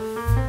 Bye.